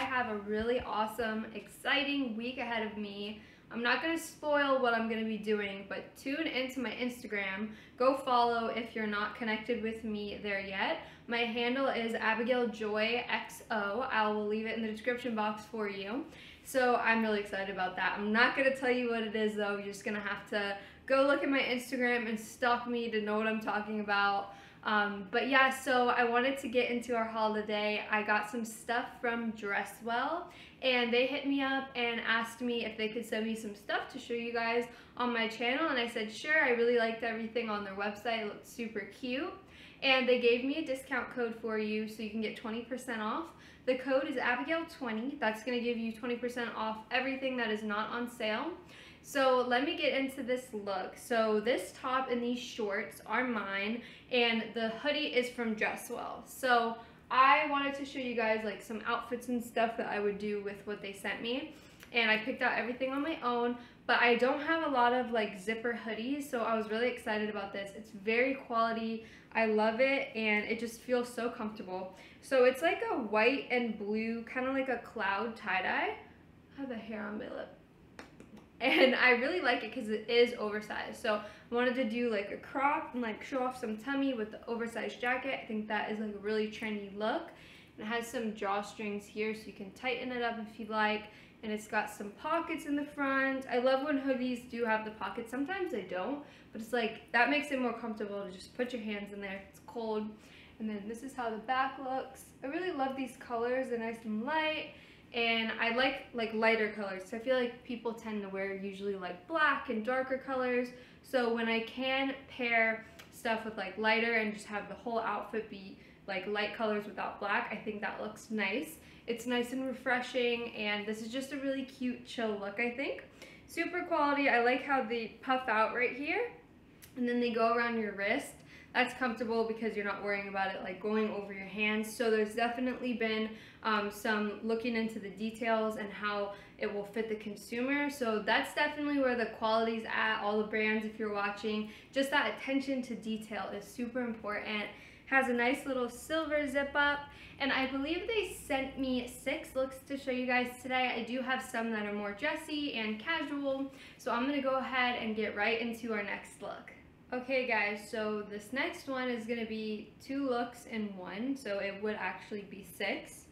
have a really awesome, exciting week ahead of me. I'm not going to spoil what I'm going to be doing, but tune into my Instagram. Go follow if you're not connected with me there yet. My handle is Abigail Joy XO. I will leave it in the description box for you. So I'm really excited about that. I'm not going to tell you what it is though. You're just going to have to go look at my Instagram and stalk me to know what I'm talking about. Um, but yeah, so I wanted to get into our holiday. I got some stuff from Dresswel and they hit me up and asked me if they could send me some stuff to show you guys on my channel and I said sure, I really liked everything on their website, it looked super cute. And they gave me a discount code for you so you can get 20% off. The code is Abigail20. That's going to give you 20% off everything that is not on sale. So let me get into this look. So this top and these shorts are mine and the hoodie is from Dresswel. So I wanted to show you guys like some outfits and stuff that I would do with what they sent me. And I picked out everything on my own, but I don't have a lot of like zipper hoodies, so I was really excited about this. It's very quality. I love it and it just feels so comfortable. So it's like a white and blue, kind of like a cloud tie-dye. I have a hair on my lip and I really like it because it is oversized. So I wanted to do like a crop and like show off some tummy with the oversized jacket. I think that is like a really trendy look. And it has some drawstrings here so you can tighten it up if you like. And it's got some pockets in the front. I love when hoodies do have the pockets. Sometimes they don't, but it's like that makes it more comfortable to just put your hands in there it's cold. And then this is how the back looks. I really love these colors. They're nice and light and I like like lighter colors. So I feel like people tend to wear usually like black and darker colors. So when I can pair stuff with like lighter and just have the whole outfit be like light colors without black, I think that looks nice. It's nice and refreshing and this is just a really cute chill look I think. Super quality. I like how they puff out right here and then they go around your wrist that's comfortable because you're not worrying about it like going over your hands. So there's definitely been um, some looking into the details and how it will fit the consumer. So that's definitely where the quality's at, all the brands if you're watching. Just that attention to detail is super important. Has a nice little silver zip up. And I believe they sent me six looks to show you guys today. I do have some that are more dressy and casual. So I'm gonna go ahead and get right into our next look. Okay guys, so this next one is to be two looks in one, so it would actually be six.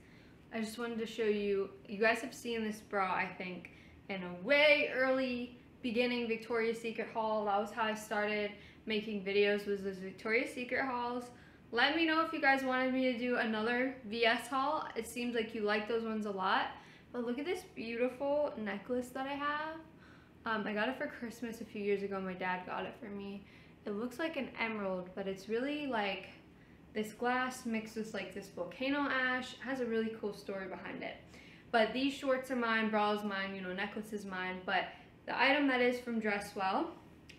I just wanted to show you, you guys have seen this bra I think in a way early beginning Victoria's Secret haul. That was how I started making videos was those Victoria's Secret hauls. Let me know if you guys wanted me to do another VS haul. It seems like you like those ones a lot. But look at this beautiful necklace that I have. Um, I got it for Christmas a few years ago. My dad got it for me it looks like an emerald, but it's really like this glass mixed with like this volcano ash. It has a really cool story behind it. But these shorts are mine, bras mine, you know, necklace is mine. But the item that is from Dresswel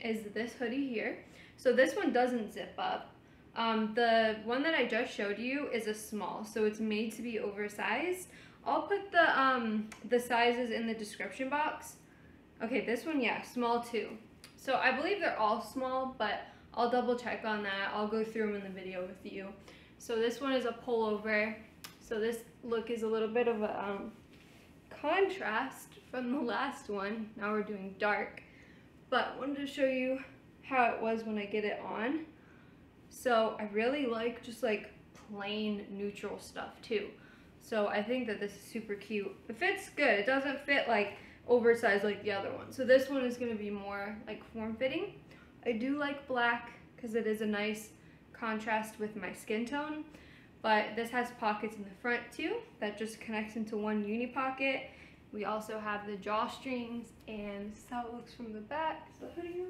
is this hoodie here. So this one doesn't zip up. Um, the one that I just showed you is a small, so it's made to be oversized. I'll put the, um, the sizes in the description box. Okay, this one, yeah, small too. So I believe they're all small, but I'll double check on that. I'll go through them in the video with you. So this one is a pullover. So this look is a little bit of a um, contrast from the last one. Now we're doing dark. But wanted to show you how it was when I get it on. So I really like just like plain neutral stuff too. So I think that this is super cute. It fits good. It doesn't fit like oversized like the other one. So this one is going to be more like form-fitting. I do like black because it is a nice contrast with my skin tone. But this has pockets in the front too that just connects into one uni pocket. We also have the drawstrings and this is how it looks from the back. The hoodie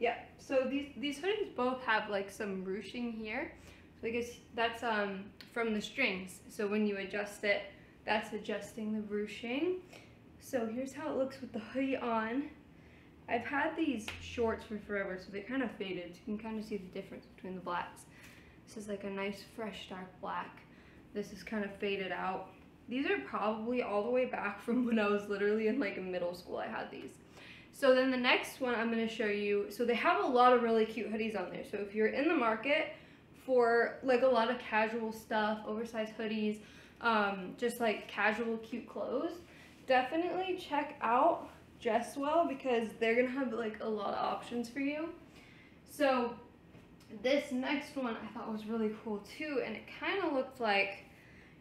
Yeah, so these, these hoodies both have like some ruching here. So I guess that's um, from the strings. So when you adjust it, that's adjusting the ruching. So here's how it looks with the hoodie on. I've had these shorts for forever, so they kind of faded. You can kind of see the difference between the blacks. This is like a nice, fresh, dark black. This is kind of faded out. These are probably all the way back from when I was literally in like middle school I had these. So then the next one I'm going to show you, so they have a lot of really cute hoodies on there. So if you're in the market for like a lot of casual stuff, oversized hoodies, um, just like casual cute clothes, definitely check out Dresswel because they're gonna have like a lot of options for you. So this next one I thought was really cool too and it kind of looked like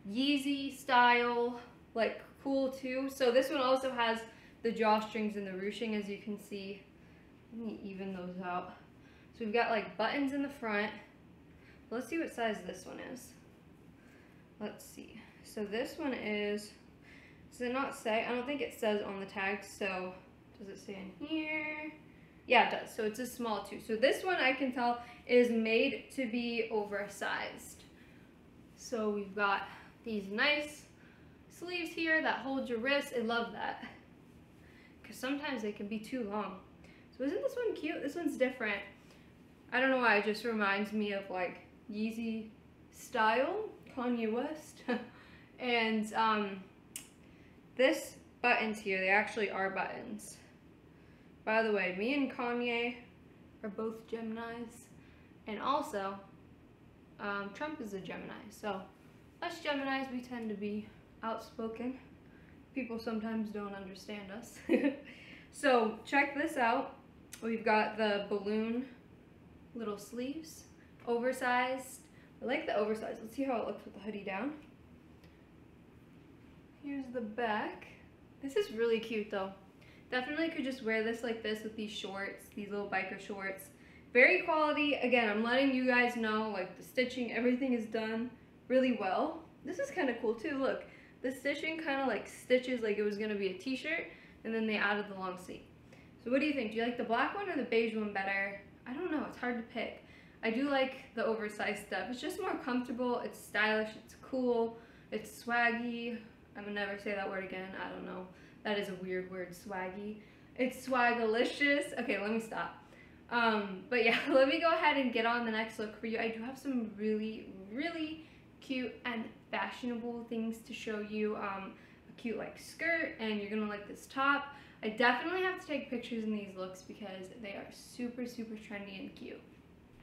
Yeezy style, like cool too. So this one also has the drawstrings and the ruching as you can see. Let me even those out. So we've got like buttons in the front. Let's see what size this one is. Let's see. So this one is, does it not say? I don't think it says on the tag, so does it say in here? Yeah, it does. So it's a small too. So this one I can tell is made to be oversized. So we've got these nice sleeves here that hold your wrist. I love that. Because sometimes they can be too long. So isn't this one cute? This one's different. I don't know why, it just reminds me of like Yeezy style, Kanye West. and um, this buttons here, they actually are buttons. By the way, me and Kanye are both Geminis. And also, um, Trump is a Gemini. So us Geminis, we tend to be outspoken. People sometimes don't understand us. so check this out. We've got the balloon little sleeves, oversized. I like the oversized. Let's see how it looks with the hoodie down. Here's the back. This is really cute though. Definitely could just wear this like this with these shorts, these little biker shorts. Very quality. Again, I'm letting you guys know like the stitching, everything is done really well. This is kind of cool too. Look, the stitching kind of like stitches like it was going to be a t-shirt and then they added the long sleeve. So what do you think? Do you like the black one or the beige one better? I don't know. It's hard to pick. I do like the oversized stuff. It's just more comfortable. It's stylish. It's cool. It's swaggy. I'm gonna never say that word again. I don't know. That is a weird word, swaggy. It's swagalicious. Okay, let me stop. Um, but yeah, let me go ahead and get on the next look for you. I do have some really, really cute and fashionable things to show you. Um, a cute like skirt and you're gonna like this top. I definitely have to take pictures in these looks because they are super, super trendy and cute.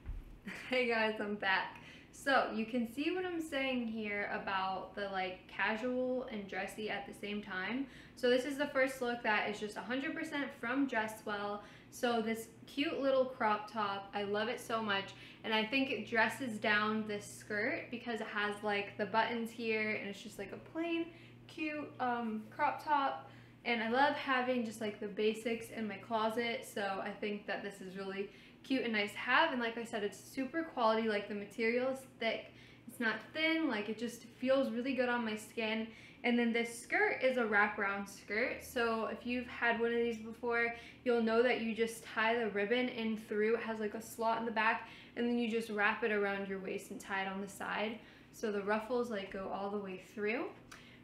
hey guys, I'm back. So you can see what I'm saying here about the like casual and dressy at the same time. So this is the first look that is just 100% from Dresswel. So this cute little crop top, I love it so much. And I think it dresses down this skirt because it has like the buttons here and it's just like a plain cute um, crop top. And I love having just like the basics in my closet. So I think that this is really cute and nice to have. And like I said, it's super quality. Like the material is thick. It's not thin. Like it just feels really good on my skin. And then this skirt is a wraparound skirt. So if you've had one of these before, you'll know that you just tie the ribbon in through. It has like a slot in the back and then you just wrap it around your waist and tie it on the side. So the ruffles like go all the way through.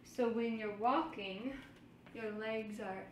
So when you're walking, your legs are,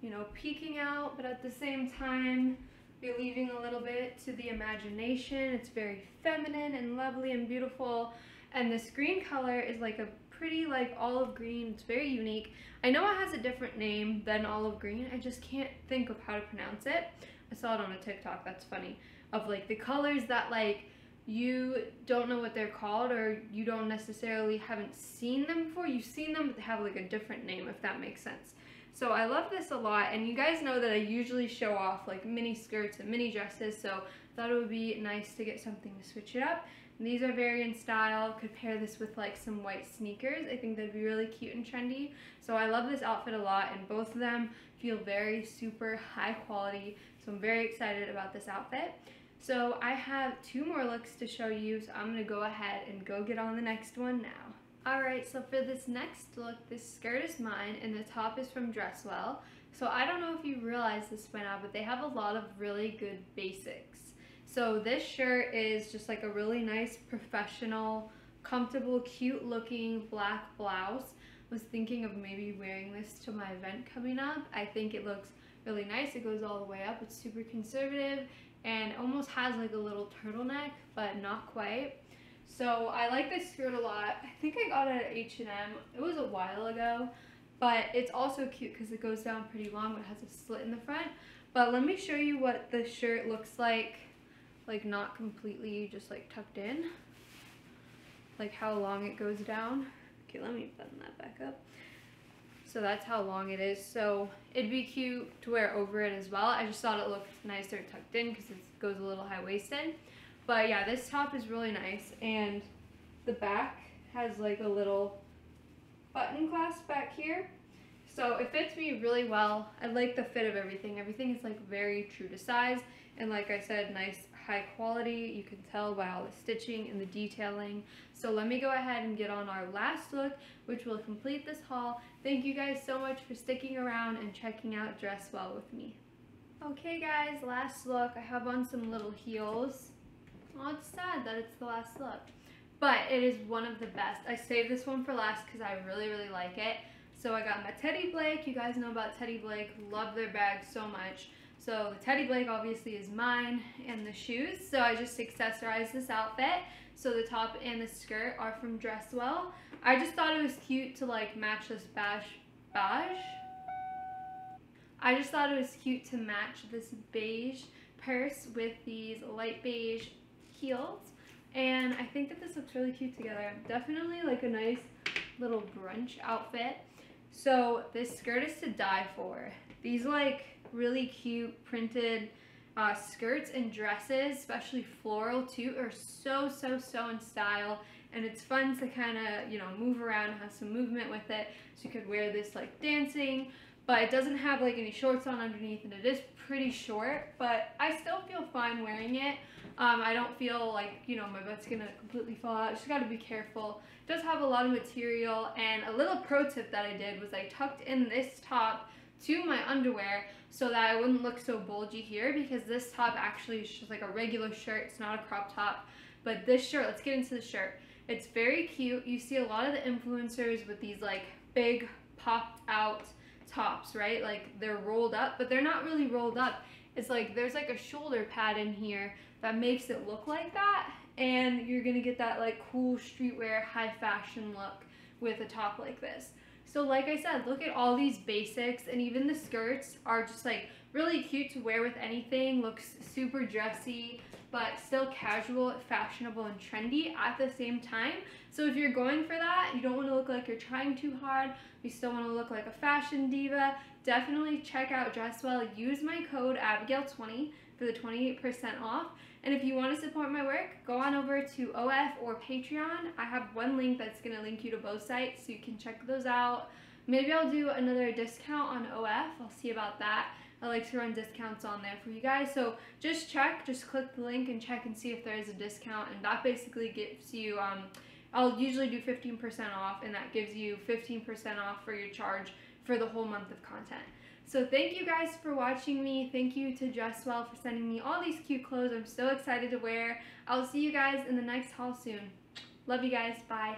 you know, peeking out, but at the same time, you're leaving a little bit to the imagination. It's very feminine and lovely and beautiful. And this green color is like a pretty like olive green. It's very unique. I know it has a different name than olive green. I just can't think of how to pronounce it. I saw it on a TikTok. That's funny. Of like the colors that like you don't know what they're called or you don't necessarily haven't seen them before. You've seen them, but they have like a different name, if that makes sense. So I love this a lot, and you guys know that I usually show off like mini skirts and mini dresses, so I thought it would be nice to get something to switch it up. And these are very in style. Could pair this with like some white sneakers. I think that'd be really cute and trendy. So I love this outfit a lot, and both of them feel very super high quality. So I'm very excited about this outfit. So I have two more looks to show you, so I'm gonna go ahead and go get on the next one now. Alright, so for this next look, this skirt is mine and the top is from Dresswel. So I don't know if you realize this by now, but they have a lot of really good basics. So this shirt is just like a really nice, professional, comfortable, cute looking black blouse. Was thinking of maybe wearing this to my event coming up. I think it looks really nice. It goes all the way up. It's super conservative and almost has like a little turtleneck, but not quite. So I like this skirt a lot. I think I got it at H&M. It was a while ago, but it's also cute because it goes down pretty long, but it has a slit in the front. But let me show you what the shirt looks like, like not completely just like tucked in, like how long it goes down. Okay, let me button that back up. So that's how long it is. So it'd be cute to wear over it as well. I just thought it looked nicer tucked in because it goes a little high-waisted. But yeah, this top is really nice. And the back has like a little button clasp back here. So it fits me really well. I like the fit of everything. Everything is like very true to size. And like I said, nice high quality. You can tell by all the stitching and the detailing. So let me go ahead and get on our last look, which will complete this haul. Thank you guys so much for sticking around and checking out Dresswel with me. Okay guys, last look. I have on some little heels. Oh, it's sad that it's the last look. But it is one of the best. I saved this one for last because I really, really like it. So I got my Teddy Blake. You guys know about Teddy Blake. Love their bag so much. So the Teddy Blake obviously is mine and the shoes. So I just accessorized this outfit. So the top and the skirt are from Dresswel. I just thought it was cute to like match this beige. Beige? I just thought it was cute to match this beige purse with these light beige heels. And I think that this looks really cute together. Definitely like a nice little brunch outfit. So this skirt is to die for. These like really cute printed uh, skirts and dresses, especially floral too, are so, so, so in style. And it's fun to kind of, you know, move around, have some movement with it. So you could wear this like dancing, but it doesn't have like any shorts on underneath and it is pretty short, but I still feel fine wearing it. Um, I don't feel like, you know, my butt's gonna completely fall out. Just gotta be careful. It does have a lot of material and a little pro tip that I did was I tucked in this top to my underwear so that I wouldn't look so bulgy here because this top actually is just like a regular shirt. It's not a crop top. But this shirt, let's get into the shirt. It's very cute. You see a lot of the influencers with these like big popped out tops, right? Like they're rolled up, but they're not really rolled up. It's like there's like a shoulder pad in here that makes it look like that. And you're gonna get that like cool streetwear high fashion look with a top like this. So like I said, look at all these basics and even the skirts are just like really cute to wear with anything, looks super dressy, but still casual, fashionable, and trendy at the same time. So if you're going for that, you don't want to look like you're trying too hard, you still want to look like a fashion diva, definitely check out Dresswel. Use my code Abigail20 for the 28% off. And if you want to support my work, go on over to OF or Patreon. I have one link that's going to link you to both sites so you can check those out. Maybe I'll do another discount on OF. I'll see about that. I like to run discounts on there for you guys. So just check, just click the link and check and see if there is a discount. And that basically gives you, um, I'll usually do 15% off and that gives you 15% off for your charge for the whole month of content. So thank you guys for watching me. Thank you to Dresswel for sending me all these cute clothes. I'm so excited to wear. I'll see you guys in the next haul soon. Love you guys. Bye.